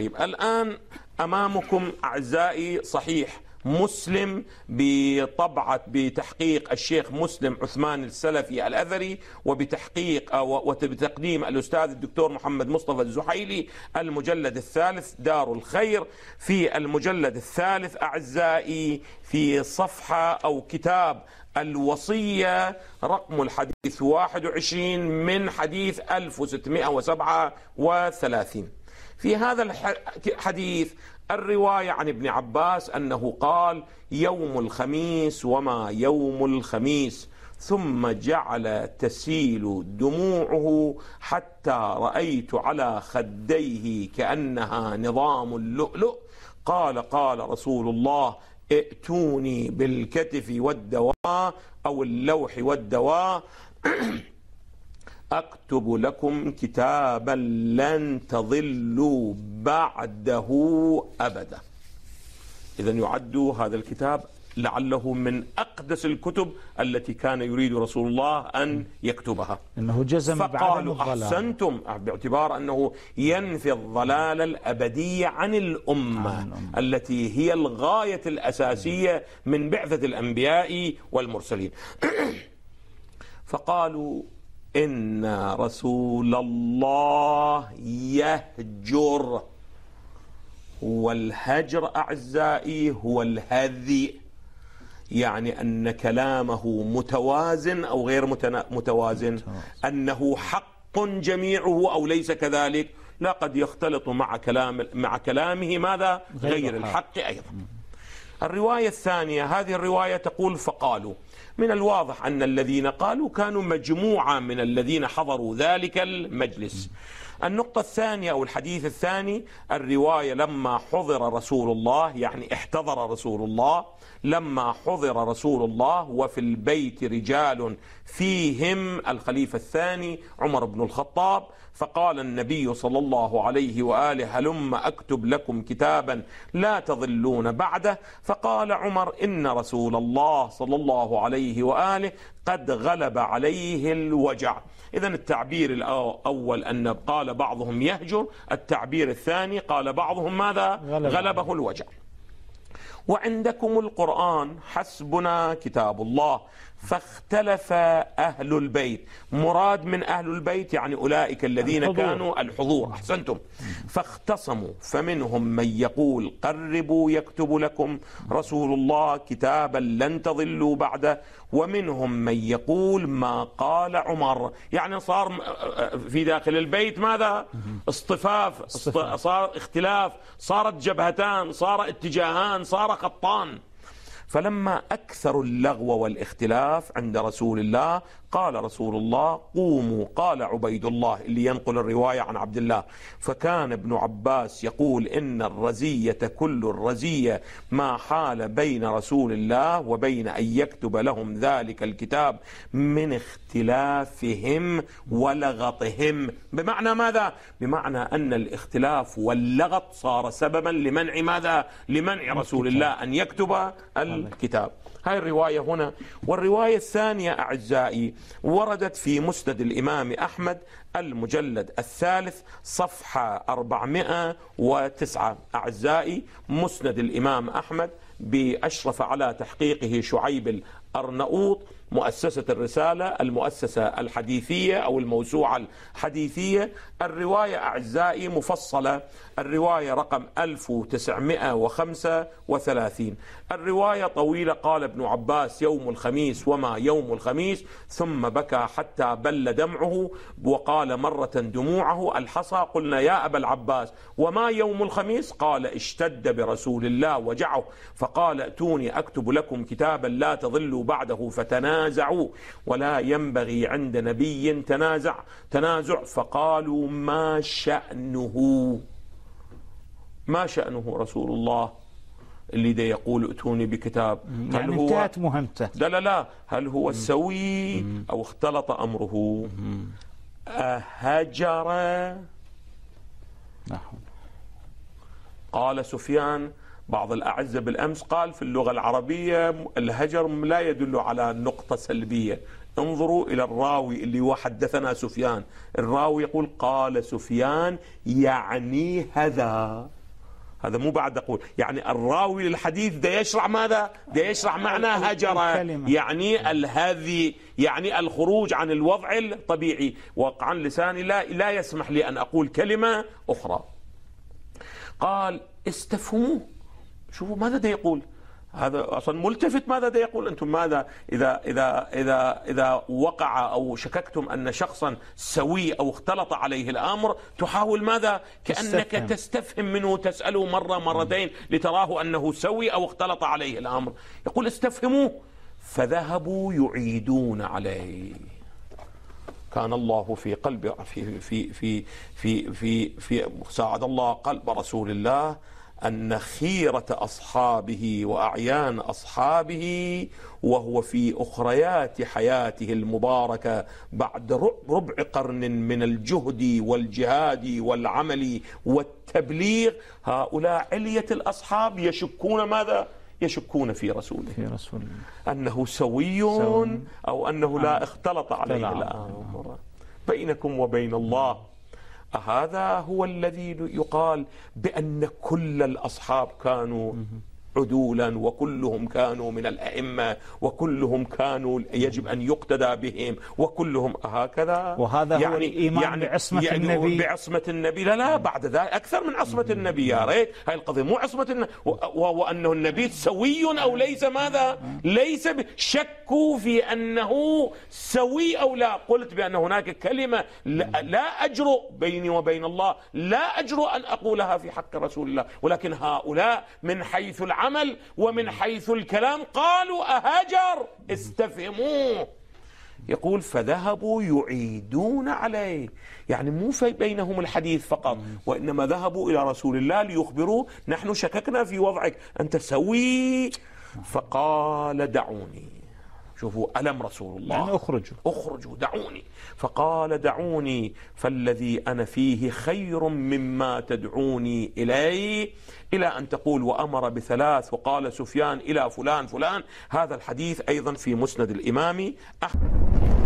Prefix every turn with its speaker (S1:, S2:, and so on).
S1: طيب الآن أمامكم أعزائي صحيح مسلم بطبعة بتحقيق الشيخ مسلم عثمان السلفي الأثري وبتحقيق وبتقديم الأستاذ الدكتور محمد مصطفى الزحيلي المجلد الثالث دار الخير. في المجلد الثالث أعزائي في صفحة أو كتاب الوصية رقم الحديث 21 من حديث 1637 في هذا الحديث الرواية عن ابن عباس أنه قال يوم الخميس وما يوم الخميس ثم جعل تسيل دموعه حتى رأيت على خديه كأنها نظام اللؤلؤ. قال قال رسول الله ائتوني بالكتف والدواء أو اللوح والدواء. أكتب لكم كتابا لن تضلوا بعده أبدا. إذا يعد هذا الكتاب لعله من أقدس الكتب التي كان يريد رسول الله أن يكتبها.
S2: إنه جزم
S1: فقالوا أحسنتم باعتبار أنه ينفي الضلال الأبدية عن الأمة, عن الأمة. التي هي الغاية الأساسية من بعثة الأنبياء والمرسلين. فقالوا إن رسول الله يهجر. والهجر أعزائي هو الهذي. يعني أن كلامه متوازن أو غير متوازن. أنه حق جميعه أو ليس كذلك. لا قد يختلط مع كلام مع كلامه ماذا؟ غير الحق. أيضا. الرواية الثانية هذه الرواية تقول فقالوا. من الواضح أن الذين قالوا كانوا مجموعة من الذين حضروا ذلك المجلس. النقطة الثانية أو الحديث الثاني الرواية لما حضر رسول الله يعني احتضر رسول الله لما حضر رسول الله وفي البيت رجال فيهم الخليفة الثاني عمر بن الخطاب فقال النبي صلى الله عليه وآله هلم أكتب لكم كتابا لا تضلون بعده؟ فقال عمر إن رسول الله صلى الله عليه وآله قد غلب عليه الوجع. اذا التعبير الأول أن قال بعضهم يهجر التعبير الثاني قال بعضهم ماذا؟ غلبه الوجع. وعندكم القرآن حسبنا كتاب الله. فاختلف أهل البيت. مراد من أهل البيت يعني أولئك الذين الحضور. كانوا الحضور. أحسنتم. فاختصموا. فمنهم من يقول قربوا يكتب لكم رسول الله كتابا لن تضلوا بعده. ومنهم من يقول ما قال عمر. يعني صار في داخل البيت ماذا؟ اصطفاف. صار اختلاف. صارت جبهتان. صار اتجاهان. صار خطان. فلما أكثروا اللغو والاختلاف عند رسول الله قال رسول الله قوموا قال عبيد الله اللي ينقل الرواية عن عبد الله فكان ابن عباس يقول إن الرزية كل الرزية ما حال بين رسول الله وبين أن يكتب لهم ذلك الكتاب من اختلافهم ولغطهم. بمعنى ماذا؟ بمعنى أن الاختلاف واللغط صار سببا لمنع ماذا؟ لمنع رسول الله أن يكتب الكتاب. هاي الرواية هنا. والرواية الثانية أعزائي وردت في مسند الإمام أحمد المجلد الثالث صفحة 409 أعزائي مسند الإمام أحمد بأشرف على تحقيقه شعيب الأرنؤوط مؤسسة الرسالة المؤسسة الحديثية أو الموسوعة الحديثية. الرواية أعزائي مفصلة. الرواية رقم 1935 الرواية طويلة قال ابن عباس يوم الخميس وما يوم الخميس ثم بكى حتى بل دمعه وقال مرة دموعه الحصى قلنا يا أبا العباس وما يوم الخميس؟ قال اشتد برسول الله وجعه. فقال ائتوني أكتب لكم كتابا لا تضلوا بعده فتنازعوا ولا ينبغي عند نبي تنازع تنازع. فقالوا ما شأنه؟ ما شأنه رسول الله؟ اللي دا يقول ائتوني بكتاب.
S2: هل يعني هو انتهت مهمته.
S1: لا لا لا. هل هو سوي أو اختلط أمره؟ أهجر. نعم. قال سفيان بعض الأعزة بالأمس قال في اللغة العربية الهجر لا يدل على نقطة سلبية. انظروا إلى الراوي اللي هو حدثنا سفيان. الراوي يقول قال سفيان يعني هذا. هذا مو بعد أقول. يعني الراوي للحديث ده يشرح ماذا؟ ده يشرح معنى هجر. يعني هذه يعني الخروج عن الوضع الطبيعي. وقعا لساني لا, لا يسمح لي أن أقول كلمة أخرى. قال استفهموه. شوفوا ماذا ده يقول؟ هذا أصلا ملتفت ماذا ده يقول؟ أنتم ماذا إذا إذا إذا إذا وقع أو شككتم أن شخصا سوي أو اختلط عليه الأمر تحاول ماذا؟ كأنك تستفهم, تستفهم منه تساله مرة مرتين لتراه أنه سوي أو اختلط عليه الأمر. يقول استفهموه. فذهبوا يعيدون عليه. كان الله في قلب في في في في في, في ساعد الله قلب رسول الله أن خيرة أصحابه وأعيان أصحابه وهو في أخريات حياته المباركة بعد ربع قرن من الجهد والجهاد والعمل والتبليغ هؤلاء علية الأصحاب يشكون ماذا؟ يشكون في رسوله.
S2: في رسول الله
S1: أنه سوي أو أنه لا اختلط عليه الأمر بينكم وبين الله هذا هو الذي يقال بأن كل الأصحاب كانوا عدولا وكلهم كانوا من الأئمة وكلهم كانوا يجب أن يقتدى بهم وكلهم هكذا.
S2: وهذا يعني هو الإيمان يعني بعصمة يعني النبي.
S1: بعصمة النبي. لا لا بعد ذلك أكثر من عصمة النبي يا ريت. هاي القضية مو عصمة النبي وأنه النبي سوي أو ليس ماذا؟ ليس شكوا في أنه سوي أو لا. قلت بأن هناك كلمة لا أجرؤ بيني وبين الله لا أجرؤ أن أقولها في حق رسول الله. ولكن هؤلاء من حيث العالم العمل ومن حيث الكلام قالوا أهجر استفهموه. يقول فذهبوا يعيدون عليه. يعني مو في بينهم الحديث فقط وإنما ذهبوا إلى رسول الله ليخبروه نحن شككنا في وضعك أنت سوي. فقال دعوني. شوفوا ألم رسول الله؟
S2: يعني أخرجوا.
S1: أخرجوا دعوني. فقال دعوني فالذي أنا فيه خير مما تدعوني إليه. إلى أن تقول وأمر بثلاث وقال سفيان إلى فلان فلان. هذا الحديث أيضا في مسند الإمام أحمد.